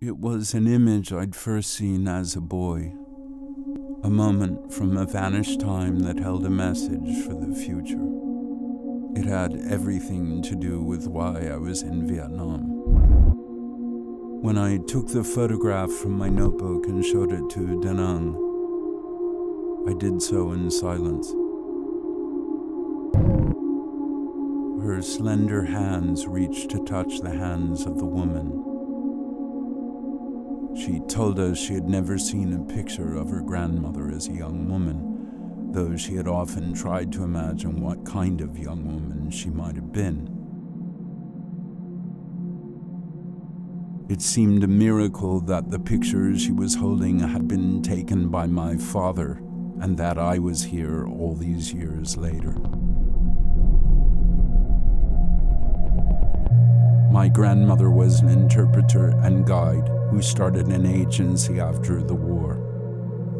It was an image I'd first seen as a boy, a moment from a vanished time that held a message for the future. It had everything to do with why I was in Vietnam. When I took the photograph from my notebook and showed it to Danang, I did so in silence. Her slender hands reached to touch the hands of the woman she told us she had never seen a picture of her grandmother as a young woman, though she had often tried to imagine what kind of young woman she might have been. It seemed a miracle that the picture she was holding had been taken by my father and that I was here all these years later. My grandmother was an interpreter and guide who started an agency after the war.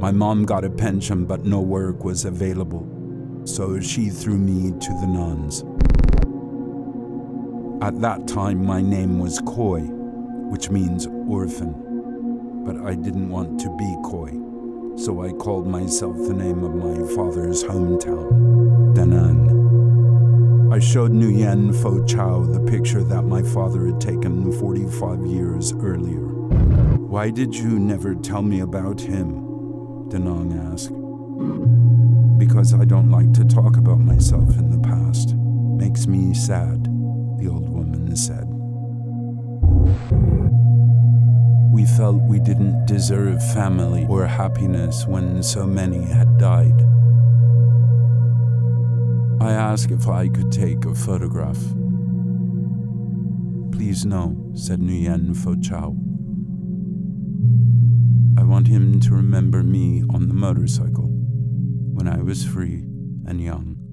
My mom got a pension, but no work was available, so she threw me to the nuns. At that time, my name was Khoi, which means orphan, but I didn't want to be Khoi, so I called myself the name of my father's hometown, Da Nang. I showed Nguyen Pho Chow the picture that my father had taken 45 years earlier. Why did you never tell me about him? Da Nang asked. Because I don't like to talk about myself in the past. Makes me sad, the old woman said. We felt we didn't deserve family or happiness when so many had died. I asked if I could take a photograph. Please no, said Nguyen Pho Chow. I want him to remember me on the motorcycle when I was free and young.